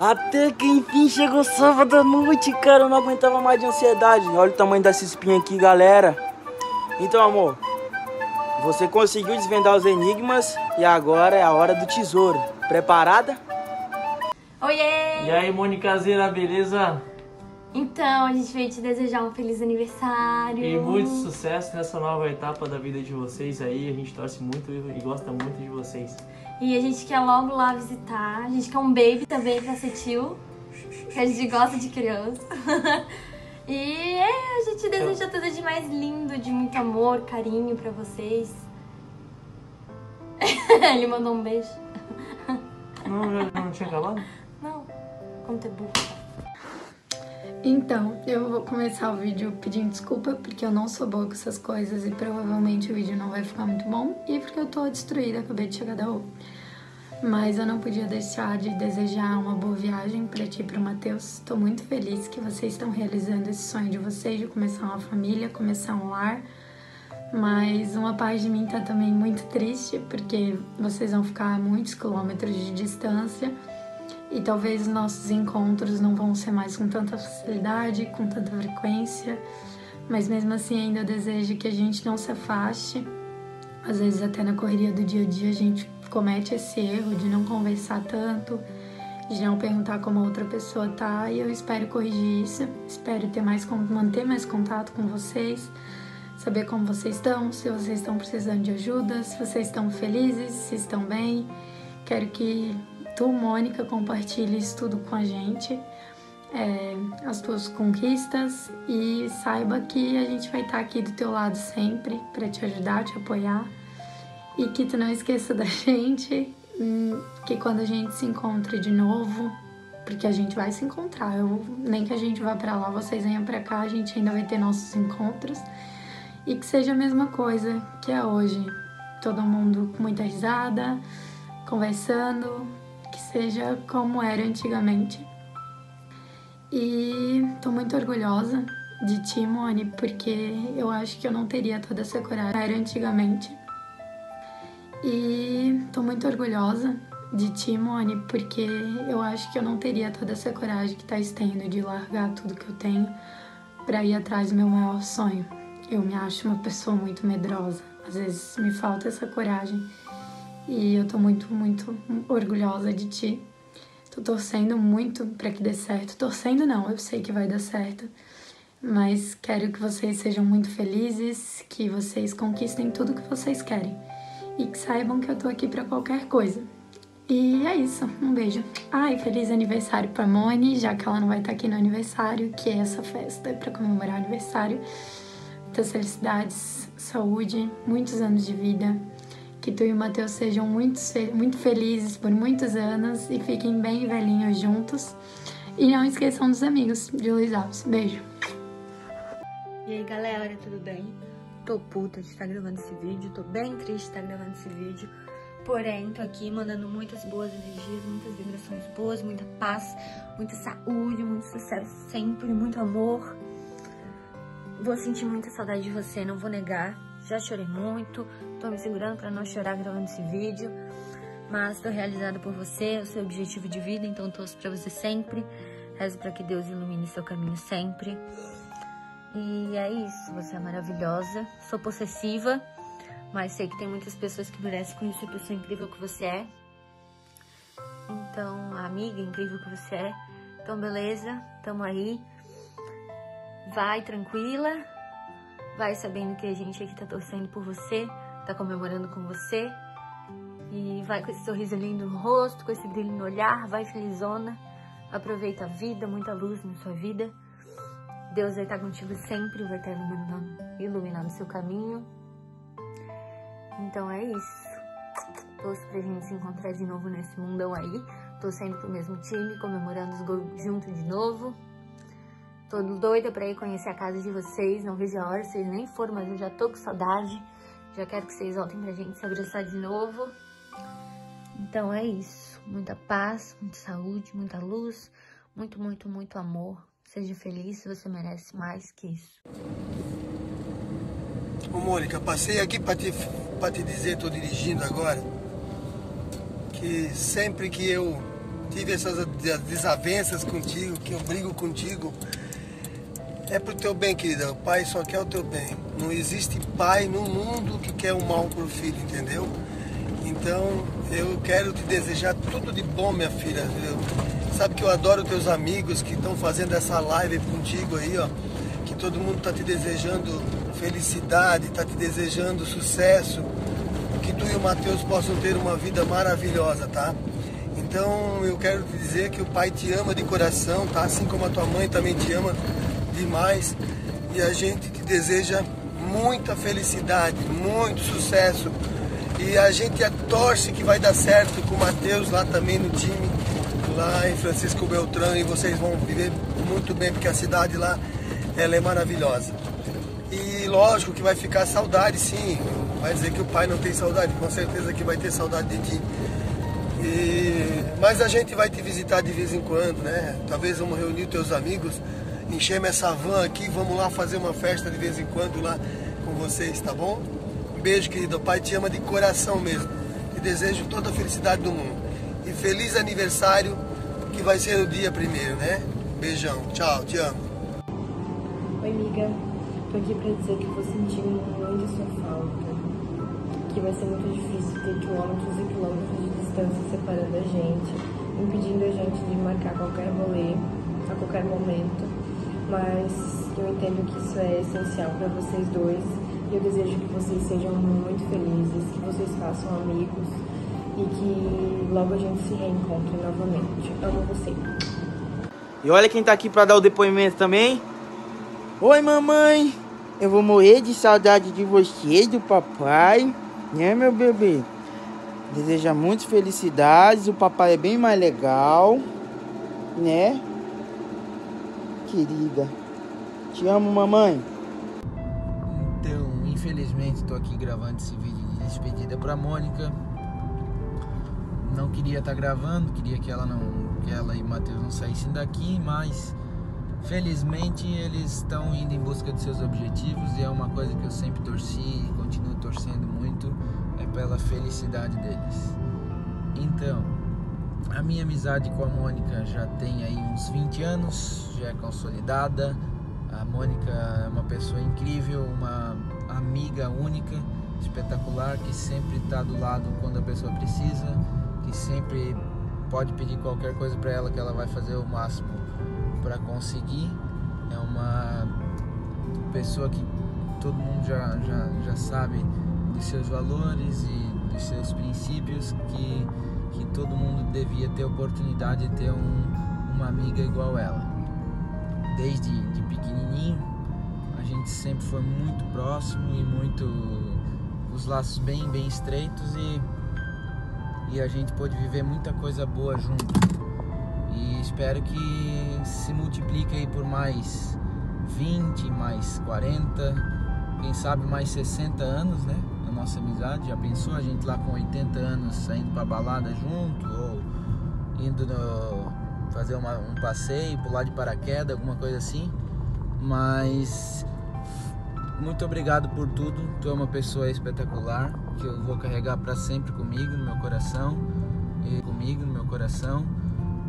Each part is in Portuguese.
Até que enfim chegou sábado à noite, cara. Eu não aguentava mais de ansiedade. Olha o tamanho dessa espinha aqui, galera. Então, amor, você conseguiu desvendar os enigmas e agora é a hora do tesouro. Preparada? Oiê! E aí, Monicazeira, beleza? Então, a gente veio te desejar um feliz aniversário. E muito sucesso nessa nova etapa da vida de vocês aí. A gente torce muito e gosta muito de vocês. E a gente quer logo lá visitar. A gente quer um baby também pra ser tio. Que a gente gosta de criança. e é, a gente deseja tudo de mais lindo, de muito amor, carinho pra vocês. Ele mandou um beijo. Não, não tinha acabado? Não, como tu é burro. Então, eu vou começar o vídeo pedindo desculpa porque eu não sou boa com essas coisas e provavelmente o vídeo não vai ficar muito bom e porque eu tô destruída, acabei de chegar da rua. Mas eu não podia deixar de desejar uma boa viagem para ti e pro Matheus. Estou muito feliz que vocês estão realizando esse sonho de vocês de começar uma família, começar um lar. Mas uma parte de mim tá também muito triste porque vocês vão ficar a muitos quilômetros de distância e talvez os nossos encontros não vão ser mais com tanta facilidade, com tanta frequência, mas mesmo assim ainda desejo que a gente não se afaste. Às vezes até na correria do dia a dia a gente comete esse erro de não conversar tanto, de não perguntar como a outra pessoa tá, e eu espero corrigir isso, espero ter mais manter mais contato com vocês, saber como vocês estão, se vocês estão precisando de ajuda, se vocês estão felizes, se estão bem. Quero que tu, Mônica, compartilhe isso tudo com a gente, é, as tuas conquistas e saiba que a gente vai estar aqui do teu lado sempre para te ajudar, te apoiar. E que tu não esqueça da gente, hum, que quando a gente se encontre de novo, porque a gente vai se encontrar, eu, nem que a gente vá para lá, vocês venham para cá, a gente ainda vai ter nossos encontros. E que seja a mesma coisa que é hoje, todo mundo com muita risada, conversando, que seja como era antigamente. E tô muito orgulhosa de ti, Moni, porque eu acho que eu não teria toda essa coragem era antigamente. E tô muito orgulhosa de ti, Moni, porque eu acho que eu não teria toda essa coragem que tá tendo de largar tudo que eu tenho para ir atrás do meu maior sonho. Eu me acho uma pessoa muito medrosa. Às vezes me falta essa coragem e eu tô muito, muito orgulhosa de ti. Tô torcendo muito para que dê certo. Torcendo não, eu sei que vai dar certo. Mas quero que vocês sejam muito felizes, que vocês conquistem tudo que vocês querem e que saibam que eu tô aqui para qualquer coisa. E é isso, um beijo. Ai, feliz aniversário pra Moni, já que ela não vai estar aqui no aniversário, que é essa festa é para comemorar o aniversário. Muitas felicidades, saúde, muitos anos de vida, que tu e o Matheus sejam muito, muito felizes por muitos anos e fiquem bem velhinhos juntos. E não esqueçam dos amigos de Luiz Alves. Beijo. E aí galera, tudo bem? Tô puta de estar gravando esse vídeo, tô bem triste de estar gravando esse vídeo. Porém, tô aqui mandando muitas boas energias, muitas vibrações boas, muita paz, muita saúde, muito sucesso sempre, muito amor. Vou sentir muita saudade de você, não vou negar. Já chorei muito, tô me segurando para não chorar gravando esse vídeo. Mas tô realizada por você, é o seu objetivo de vida, então torço pra você sempre. Rezo para que Deus ilumine seu caminho sempre. E é isso, você é maravilhosa. Sou possessiva, mas sei que tem muitas pessoas que merecem conhecer a pessoa incrível que você é. Então, amiga incrível que você é. Então, beleza, tamo aí. Vai tranquila, vai sabendo que a gente aqui tá torcendo por você, tá comemorando com você. E vai com esse sorriso lindo no rosto, com esse brilho no olhar, vai felizona. Aproveita a vida, muita luz na sua vida. Deus vai estar contigo sempre, vai estar iluminando, iluminando seu caminho. Então é isso. Torço pra gente se encontrar de novo nesse mundão aí. Torcendo pro mesmo time, comemorando os gols junto de novo. Tô doida pra ir conhecer a casa de vocês. Não vejo a hora, vocês nem foram, mas eu já tô com saudade. Já quero que vocês voltem pra gente se abraçar de novo. Então é isso. Muita paz, muita saúde, muita luz, muito, muito, muito amor. Seja feliz, você merece mais que isso. Ô Mônica, passei aqui para te, pra te dizer, tô dirigindo agora, que sempre que eu tive essas desavenças contigo, que eu brigo contigo, é pro teu bem, querida. O pai só quer o teu bem. Não existe pai no mundo que quer o mal pro filho, entendeu? Então eu quero te desejar tudo de bom, minha filha. Eu, sabe que eu adoro teus amigos que estão fazendo essa live contigo aí, ó. Que todo mundo tá te desejando felicidade, tá te desejando sucesso. Que tu e o Mateus possam ter uma vida maravilhosa, tá? Então eu quero te dizer que o pai te ama de coração, tá? Assim como a tua mãe também te ama demais. E a gente te deseja muita felicidade, muito sucesso. E a gente torce que vai dar certo com o Matheus lá também no time, lá em Francisco Beltrão, e vocês vão viver muito bem, porque a cidade lá ela é maravilhosa. E lógico que vai ficar saudade, sim. Vai dizer que o pai não tem saudade, com certeza que vai ter saudade de ti. E... Mas a gente vai te visitar de vez em quando, né? Talvez vamos reunir teus amigos, enchemos essa van aqui, vamos lá fazer uma festa de vez em quando lá com vocês, tá bom? Um beijo, querido. O pai te ama de coração mesmo. Te desejo toda a felicidade do mundo. E feliz aniversário, que vai ser no dia primeiro, né? Beijão. Tchau, te amo. Oi, amiga. Tô aqui pra dizer que vou sentir muito sua falta. Que vai ser muito difícil ter quilômetros e quilômetros de distância separando a gente, impedindo a gente de marcar qualquer rolê a qualquer momento. Mas eu entendo que isso é essencial para vocês dois e eu desejo que vocês sejam muito felizes, que vocês façam amigos e que logo a gente se reencontre novamente. Amo você. E olha quem tá aqui para dar o depoimento também. Oi, mamãe. Eu vou morrer de saudade de você, do papai. Né, meu bebê? Deseja muitas felicidades. O papai é bem mais legal. Né? Querida. Te amo, mamãe. Infelizmente estou aqui gravando esse vídeo de despedida para Mônica. Não queria estar tá gravando, queria que ela não, que ela e Matheus não saíssem daqui, mas felizmente eles estão indo em busca de seus objetivos e é uma coisa que eu sempre torci e continuo torcendo muito é pela felicidade deles. Então, a minha amizade com a Mônica já tem aí uns 20 anos, já é consolidada. A Mônica é uma pessoa incrível, uma amiga única, espetacular, que sempre está do lado quando a pessoa precisa, que sempre pode pedir qualquer coisa para ela que ela vai fazer o máximo para conseguir. É uma pessoa que todo mundo já, já, já sabe de seus valores e dos seus princípios, que, que todo mundo devia ter oportunidade de ter um, uma amiga igual ela. Desde de pequenininho a gente sempre foi muito próximo e muito os laços bem bem estreitos e e a gente pôde viver muita coisa boa junto e espero que se multiplique aí por mais 20, mais 40, quem sabe mais 60 anos, né? Nossa amizade. Já pensou a gente lá com 80 anos saindo pra balada junto ou indo no, fazer uma, um passeio, pular de paraquedas, alguma coisa assim. Mas muito obrigado por tudo. Tu é uma pessoa espetacular que eu vou carregar para sempre comigo no meu coração e comigo no meu coração.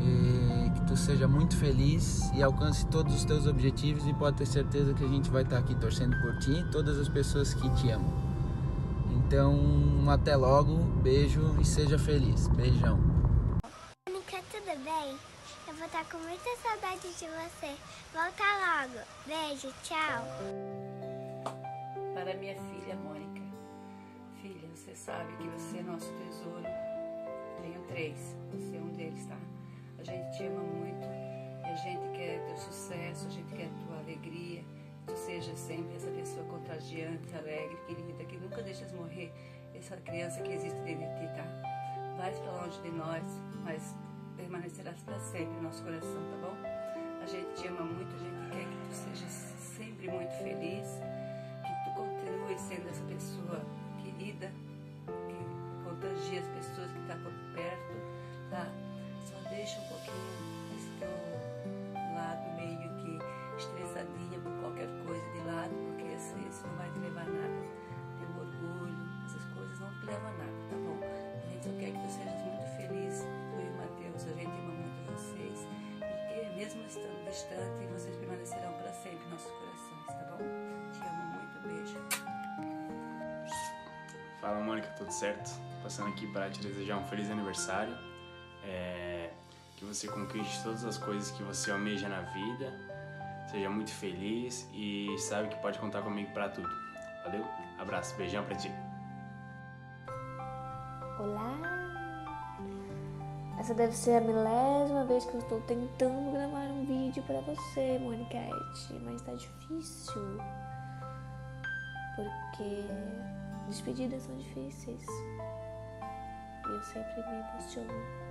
E que tu seja muito feliz e alcance todos os teus objetivos e pode ter certeza que a gente vai estar aqui torcendo por ti e todas as pessoas que te amam. Então, até logo, beijo e seja feliz. Beijão. Mônica, tudo bem? Eu vou estar com muita saudade de você. Volta logo. Beijo, tchau para minha filha Mônica. Filha, você sabe que você é nosso tesouro. Tenho três, você é um deles, tá? A gente te ama muito a gente quer teu sucesso, a gente quer tua alegria. Tu seja sempre essa pessoa contagiante, alegre, querida, que nunca deixas morrer essa criança que existe dentro de ti, tá? Vais para longe de nós, mas permanecerás para sempre no nosso coração, tá bom? A gente te ama muito, a gente quer que tu sejas sempre muito feliz continue sendo essa pessoa distante e vocês permanecerão para sempre em nossos corações, tá bom? Te amo muito, beijo. Fala, Mônica, tudo certo? Passando aqui para te desejar um feliz aniversário. É, que você conquiste todas as coisas que você almeja na vida. Seja muito feliz e sabe que pode contar comigo para tudo. Valeu? Abraço, beijão pra ti. Olá! Essa deve ser a milésima vez que eu estou tentando gravar um vídeo para você, Moniquete, mas tá difícil. Porque despedidas são difíceis. E eu sempre me emociono.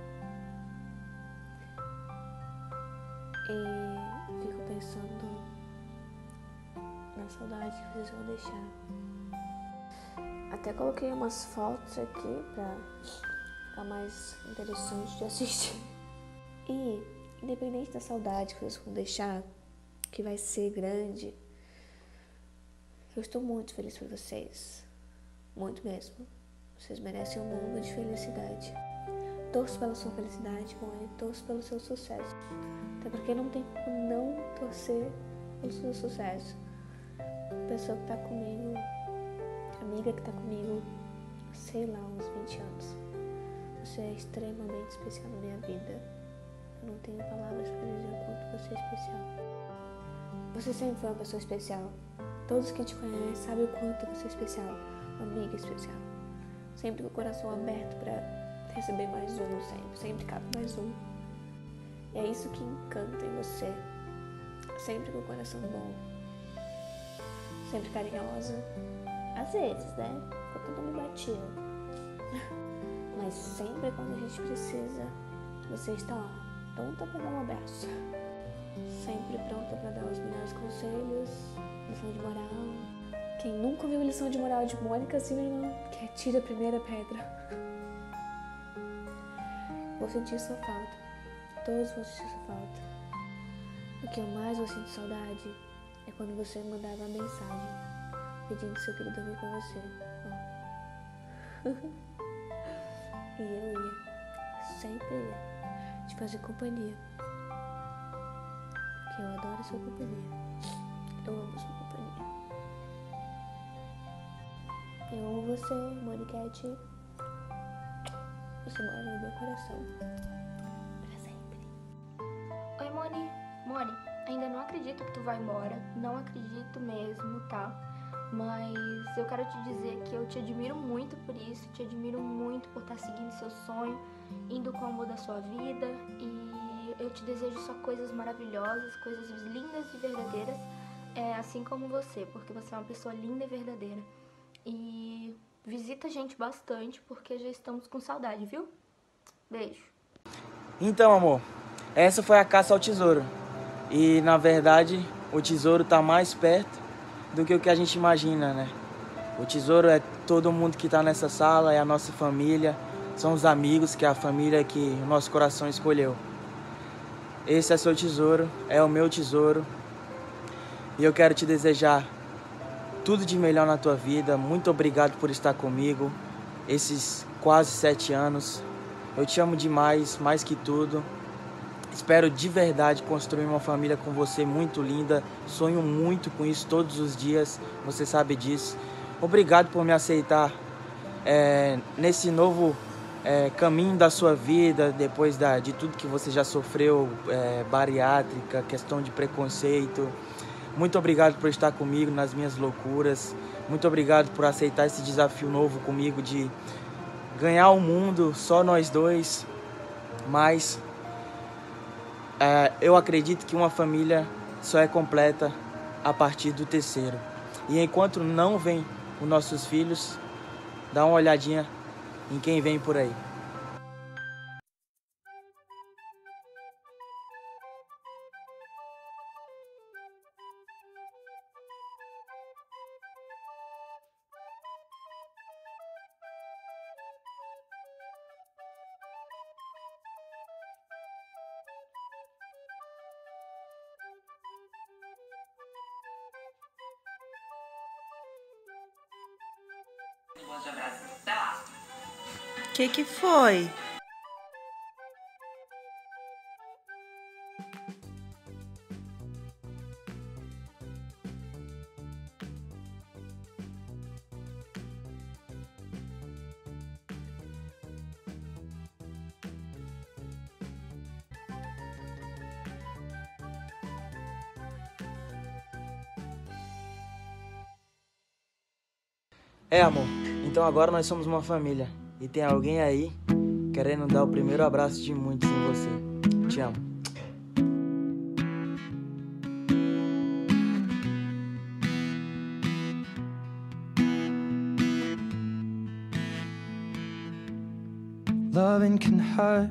E fico pensando na saudade que vocês vão deixar. Até coloquei umas fotos aqui pra ficar mais interessante de assistir. E, independente da saudade que vocês vão deixar, que vai ser grande, eu estou muito feliz por vocês. Muito mesmo. Vocês merecem um mundo de felicidade. Torço pela sua felicidade, mãe. Torço pelo seu sucesso. Até porque não tem como não torcer pelo seu sucesso. A pessoa que tá comigo, amiga que tá comigo, sei lá, uns 20 anos. Você é extremamente especial na minha vida. Eu não tenho palavras para dizer o quanto você é especial. Você sempre foi uma pessoa especial. Todos que te conhecem sabem o quanto você é especial. Uma amiga especial. Sempre com o coração aberto para receber mais um, sempre. Sempre cabe mais um. E é isso que encanta em você. Sempre com o coração bom. Sempre carinhosa. Às vezes, né? Quando me batia. Mas sempre quando a gente precisa, você está lá, pronta para dar um abraço. Sempre pronta para dar os melhores conselhos, lição de moral. Quem nunca viu lição de moral de Mônica, assim, que atira a primeira pedra. Vou sentir sua falta. Todos vão sentir sua falta. O que eu mais vou sentir saudade é quando você mandava a mensagem pedindo seu querido dormir com você. e eu ia, sempre ia, te fazer companhia. Porque eu adoro sua companhia. Eu amo sua companhia. Eu amo você, Moniquete. Você mora no meu coração. Pra sempre. Oi, Moni. Moni, ainda não acredito que tu vai embora. Não acredito mesmo, tá? Mas eu quero te dizer que eu te admiro muito por isso, te admiro muito por estar seguindo seu sonho, indo com o amor da sua vida e eu te desejo só coisas maravilhosas, coisas lindas e verdadeiras, é, assim como você, porque você é uma pessoa linda e verdadeira. E visita a gente bastante, porque já estamos com saudade, viu? Beijo. Então, amor, essa foi a caça ao tesouro. E na verdade, o tesouro tá mais perto do que o que a gente imagina, né? O tesouro é todo mundo que tá nessa sala, é a nossa família, são os amigos, que é a família que o nosso coração escolheu. Esse é seu tesouro, é o meu tesouro. E eu quero te desejar tudo de melhor na tua vida. Muito obrigado por estar comigo esses quase sete anos. Eu te amo demais, mais que tudo. Espero de verdade construir uma família com você muito linda. Sonho muito com isso todos os dias, você sabe disso. Obrigado por me aceitar é, nesse novo é, caminho da sua vida, depois da, de tudo que você já sofreu, é, bariátrica, questão de preconceito. Muito obrigado por estar comigo nas minhas loucuras. Muito obrigado por aceitar esse desafio novo comigo de ganhar o mundo só nós dois. Mas é, eu acredito que uma família só é completa a partir do terceiro. E enquanto não vem os nossos filhos, dá uma olhadinha em quem vem por aí. Que que foi? É, amor. Então agora nós somos uma família. E tem alguém aí querendo dar o primeiro abraço de muitos em você. Te amo. Loving can hurt.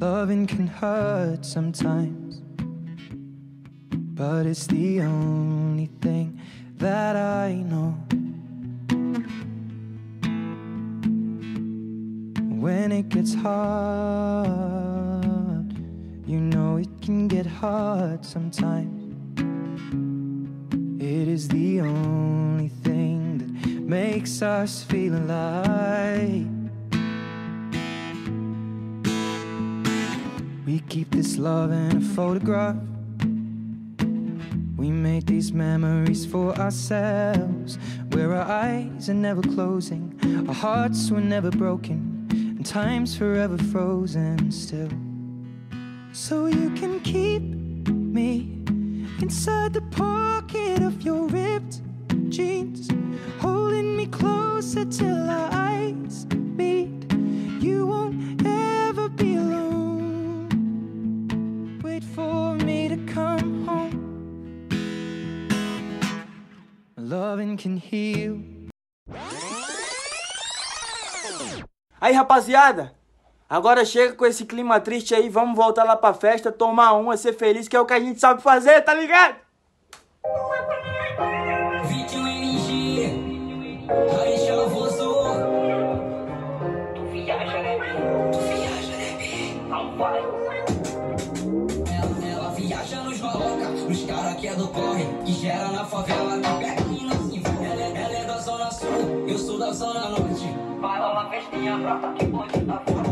Loving can hurt sometimes. But it's the only thing that I know. When it gets hard, you know it can get hard sometimes. It is the only thing that makes us feel alive. We keep this love in a photograph. We made these memories for ourselves, where our eyes are never closing, our hearts were never broken, and time's forever frozen still. So you can keep me inside the pocket of your ripped jeans, holding me closer till our Loving can heal. Aí, rapaziada, agora chega com esse clima triste aí, vamos voltar lá pra festa, tomar uma, ser feliz, que é o que a gente sabe fazer, tá ligado? Vídeo MG, aí chavoso. Tu viaja, né, Tu viaja, né, Não vai. Ela, ela viaja nos maloca, nos cara que é do corre, que gera na favela, Minha própria que pode dar força.